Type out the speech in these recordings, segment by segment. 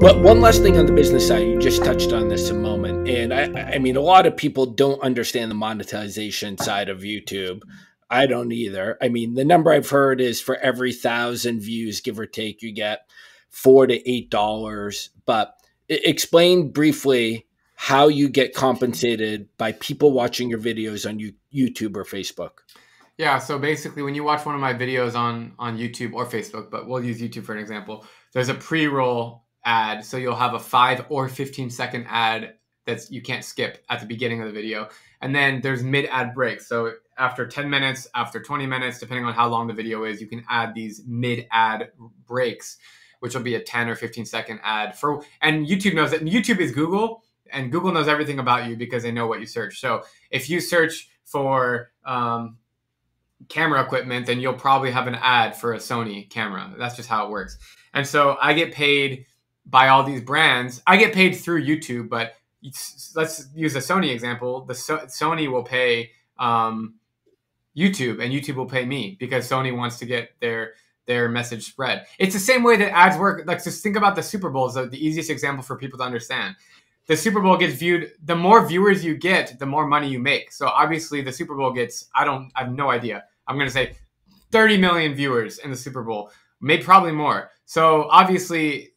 But one last thing on the business side, you just touched on this a moment, and I, I mean, a lot of people don't understand the monetization side of YouTube. I don't either. I mean, the number I've heard is for every thousand views, give or take, you get four to eight dollars. But explain briefly how you get compensated by people watching your videos on YouTube or Facebook. Yeah, so basically, when you watch one of my videos on on YouTube or Facebook, but we'll use YouTube for an example, there's a pre-roll ad, so you'll have a five or fifteen second ad that's you can't skip at the beginning of the video, and then there's mid ad breaks. So after 10 minutes, after 20 minutes, depending on how long the video is, you can add these mid ad breaks, which will be a 10 or 15 second ad for. And YouTube knows that YouTube is Google, and Google knows everything about you because they know what you search. So if you search for um, camera equipment, then you'll probably have an ad for a Sony camera. That's just how it works. And so I get paid by all these brands. I get paid through YouTube, but let's use a Sony example. The so- Sony will pay um, YouTube, and YouTube will pay me because Sony wants to get their their message spread. It's the same way that ads work. Like just think about the Super Bowl is the, the easiest example for people to understand. The Super Bowl gets viewed. The more viewers you get, the more money you make. So obviously, the Super Bowl gets. I don't. I have no idea I'm going to say 30 million viewers in the Super Bowl, maybe probably more. So obviously,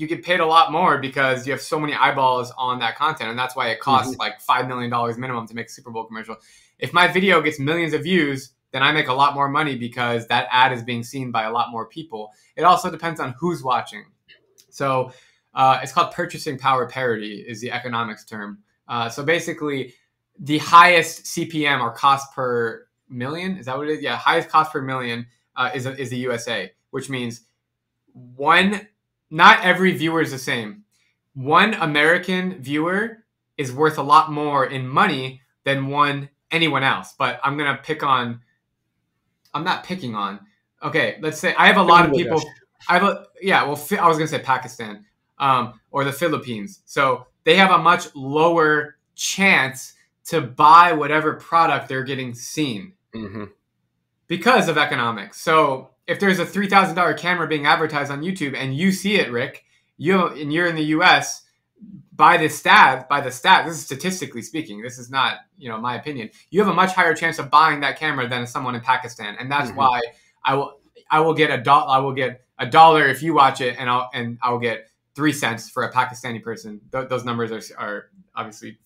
you get paid a lot more because you have so many eyeballs on that content, and that's why it costs mm-hmm. like five million dollars minimum to make a Super Bowl commercial. If my video gets millions of views, then I make a lot more money because that ad is being seen by a lot more people. It also depends on who's watching. So uh, it's called purchasing power parity is the economics term. Uh, so basically, the highest CPM or cost per million. Is that what it is? Yeah, highest cost per million uh, is is the USA, which means one. Not every viewer is the same. One American viewer is worth a lot more in money than one anyone else. But I'm gonna pick on. I'm not picking on. Okay, let's say I have a lot of people. I have a yeah. Well, I was gonna say Pakistan um, or the Philippines. So they have a much lower chance to buy whatever product they're getting seen mm-hmm. because of economics. So if there's a three thousand dollar camera being advertised on YouTube and you see it, Rick, you and you're in the U.S. By the stat, by the stat, this is statistically speaking. This is not, you know, my opinion. You have a much higher chance of buying that camera than someone in Pakistan, and that's mm-hmm. why I will, I will get a dollar. I will get a dollar if you watch it, and I'll and I'll get three cents for a Pakistani person. Th- those numbers are, are obviously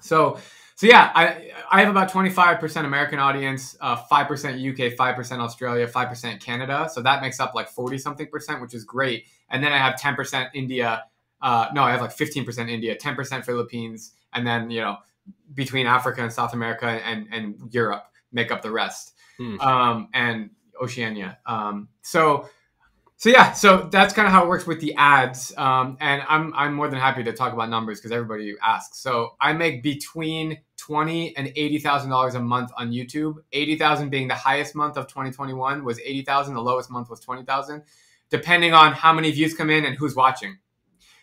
so so yeah, I I have about 25% American audience, uh, 5% UK, 5% Australia, 5% Canada. So that makes up like 40 something percent, which is great. And then I have 10% India. Uh, no, I have like 15% India, 10% Philippines, and then you know between Africa and South America and and Europe make up the rest, hmm. um, and Oceania. Um, so so yeah, so that's kind of how it works with the ads. Um, and I'm I'm more than happy to talk about numbers because everybody asks. So I make between twenty and eighty thousand dollars a month on YouTube. Eighty thousand being the highest month of 2021 was eighty thousand. The lowest month was twenty thousand, depending on how many views come in and who's watching.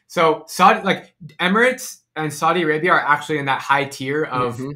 So Saudi, like Emirates and Saudi Arabia, are actually in that high tier of. Mm-hmm.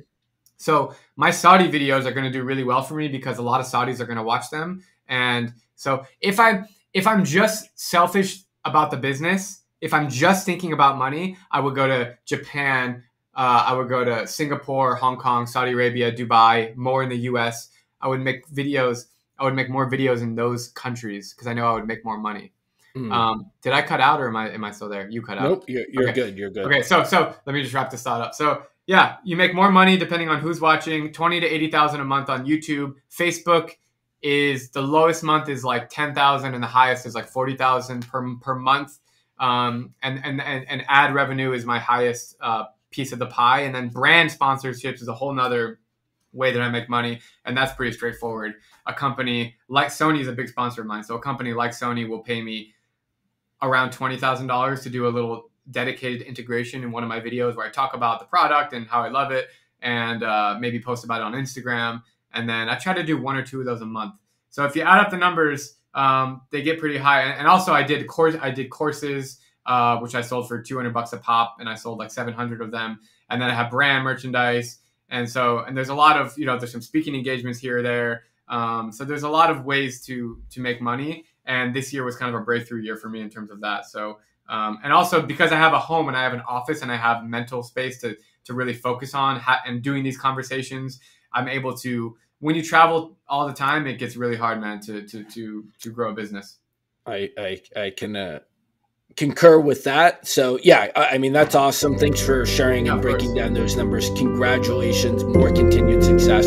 So my Saudi videos are going to do really well for me because a lot of Saudis are going to watch them, and so if I if I'm just selfish about the business, if I'm just thinking about money, I would go to Japan. Uh, I would go to Singapore, Hong Kong, Saudi Arabia, Dubai, more in the US. I would make videos. I would make more videos in those countries because I know I would make more money. Mm. Um, did I cut out or am I am I still there? You cut out. Nope, you're, you're okay. good. You're good. Okay, so so let me just wrap this thought up. So yeah, you make more money depending on who's watching. Twenty to eighty thousand a month on YouTube, Facebook is the lowest month is like 10,000 and the highest is like 40,000 per, per month. Um, and, and, and, and, ad revenue is my highest uh, piece of the pie. And then brand sponsorships is a whole nother way that I make money. And that's pretty straightforward. A company like Sony is a big sponsor of mine. So a company like Sony will pay me around $20,000 to do a little dedicated integration in one of my videos where I talk about the product and how I love it and uh, maybe post about it on Instagram and then I try to do one or two of those a month. So if you add up the numbers, um, they get pretty high. And also, I did course, I did courses, uh, which I sold for 200 bucks a pop, and I sold like 700 of them. And then I have brand merchandise, and so and there's a lot of you know there's some speaking engagements here or there. Um, so there's a lot of ways to to make money, and this year was kind of a breakthrough year for me in terms of that. So Um, and also because I have a home and I have an office and I have mental space to to really focus on ha- and doing these conversations, I'm able to. When you travel all the time, it gets really hard, man, to to to to grow a business. I I, I can uh, concur with that. So yeah, I, I, mean that's awesome. Thanks for sharing and breaking down those numbers. Congratulations, more continued success.